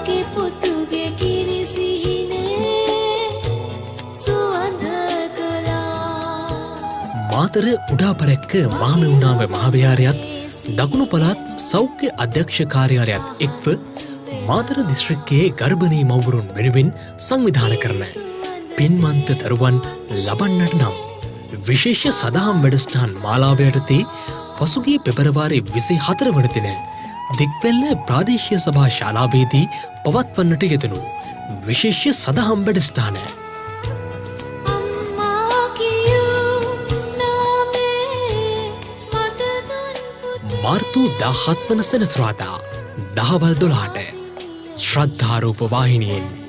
මගේ පුතුගේ කිරිසිහිනේ සුවඳ කලා මාතර උඩාපරැක්ක මාම උනාව මහාවිහාරයත් දකුණු පළාත් සෞඛ්‍ය අධ්‍යක්ෂ කාර්යාලයත් එක්ව මාතර දිස්ත්‍රික්කයේ ගර්භණී මවුරුන් වෙනුවෙන් සංවිධාන කරන පින්වන්ත දරුවන් ලබන්නට නම් විශේෂ සදාම් වැඩස්ටාන් මාලාවයටතේ පසුගිය පෙබරවාරි විසි හතර වනතිනෑ දික්වැල්ල ප්‍රාදේශය සභා ශාලාවේදී පවත්වන්නට යෙදනු විශේෂ දුන් පුතේ මාර්තු දාහත් වන සෙනස්රාදා දහවල් දොලාට ශ්‍රද්ධාරූප වාහිනියෙන්